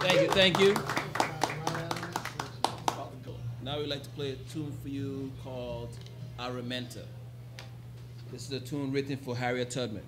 Thank you, thank you. Now we'd like to play a tune for you called Araminta. This is a tune written for Harriet Tubman.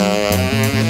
Música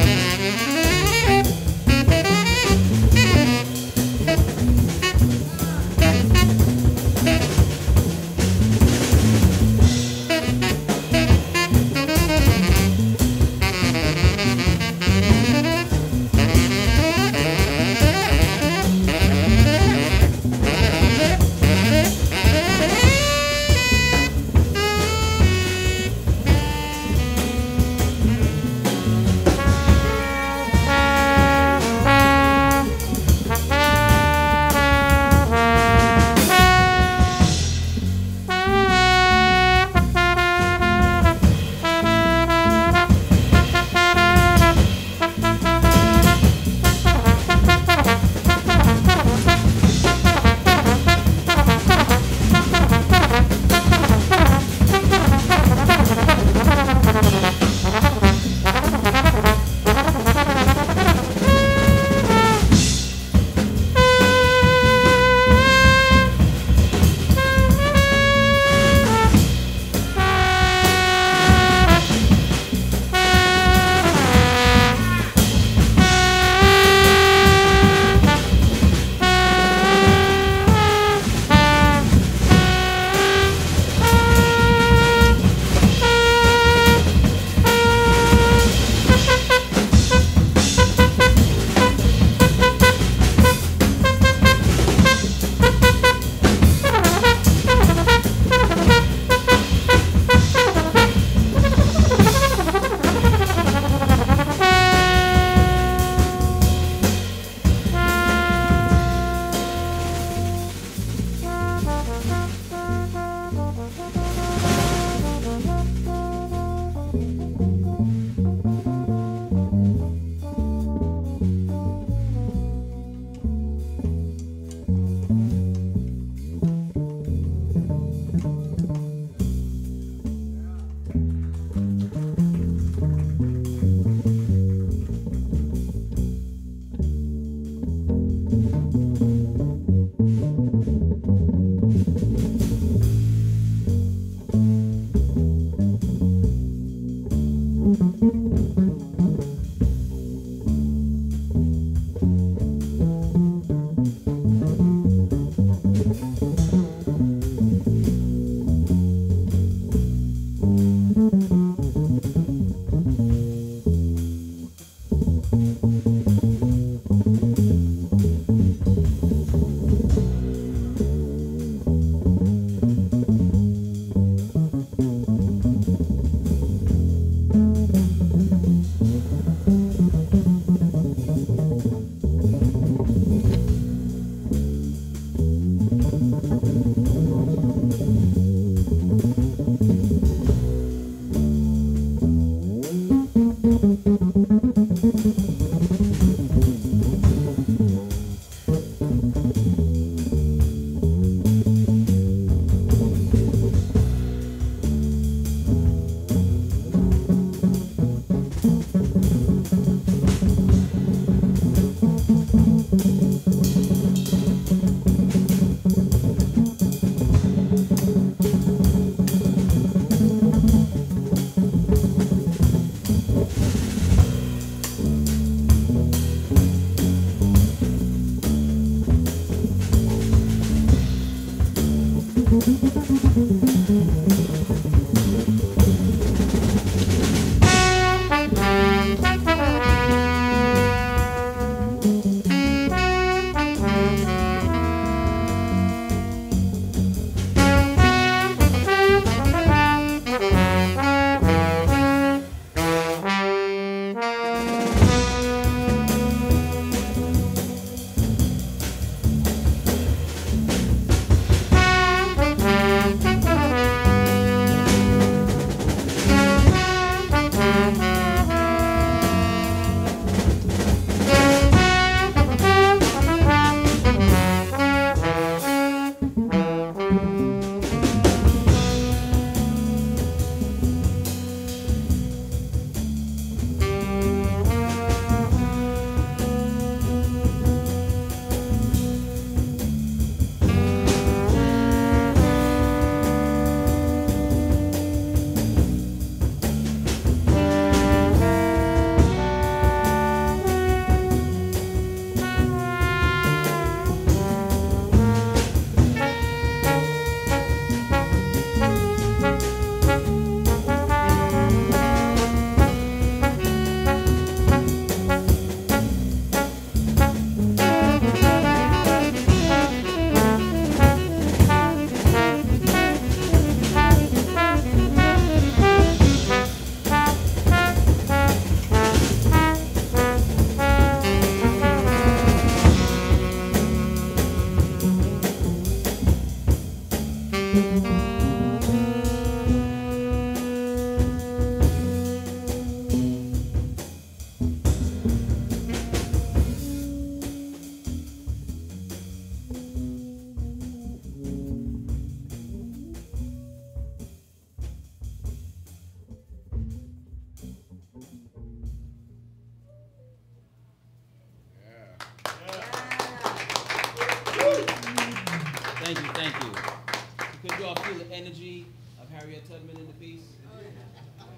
Could you all feel the energy of Harriet Tubman in the piece?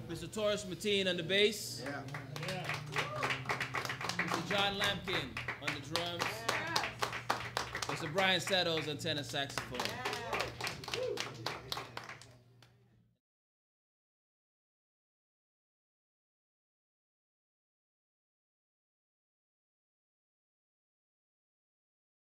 Mr. Tarus Mateen on the bass. Mr. John Lamkin on the drums. Mr. Brian Settles on tenor saxophone.